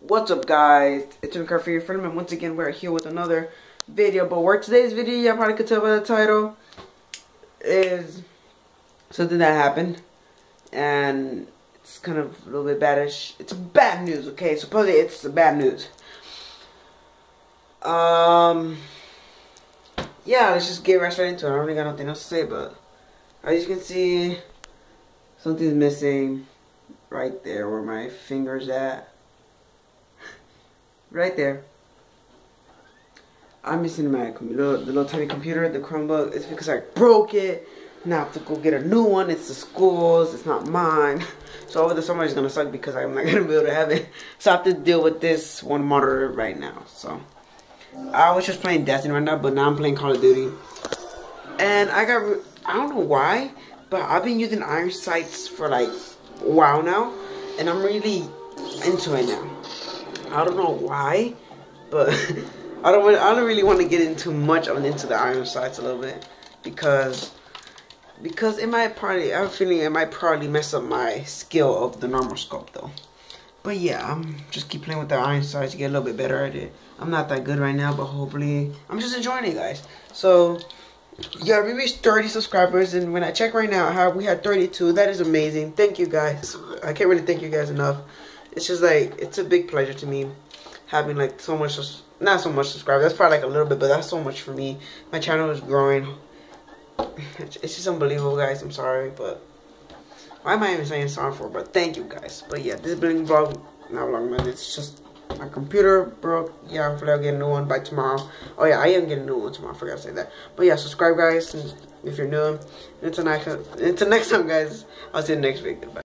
What's up guys? It's Car for your friend and once again we're here with another video. But where today's video, y'all probably could tell by the title, is something that happened. And it's kind of a little bit badish. It's bad news, okay? Supposedly it's bad news. Um yeah, let's just get right straight into it. I don't really got nothing else to say, but as you can see, something's missing right there where my finger's at. Right there. I'm missing my little, the little tiny computer, the Chromebook. It's because I broke it. Now I have to go get a new one. It's the school's. It's not mine. So over the summer it's gonna suck because I'm not gonna be able to have it. So I have to deal with this one monitor right now. So I was just playing Destiny right now, but now I'm playing Call of Duty. And I got I don't know why, but I've been using iron sights for like a while now, and I'm really into it now. I don't know why, but I don't I don't really want to get into much of into the iron sights a little bit because because it might probably I'm feeling it might probably mess up my skill of the normal scope though. But yeah, I'm just keep playing with the iron sights to get a little bit better at it. I'm not that good right now, but hopefully I'm just enjoying it, guys. So yeah, we reached 30 subscribers, and when I check right now, we had 32. That is amazing. Thank you guys. I can't really thank you guys enough. It's just like it's a big pleasure to me having like so much, not so much subscribers. That's probably like a little bit, but that's so much for me. My channel is growing. It's just unbelievable, guys. I'm sorry, but why am I even saying sorry for? But thank you guys. But yeah, this bling vlog not long, man. It's just my computer broke. Yeah, hopefully I'll get a new one by tomorrow. Oh yeah, I am getting a new one tomorrow. I forgot to say that. But yeah, subscribe guys if you're new. Until next, next time, guys. I'll see you next week. Bye.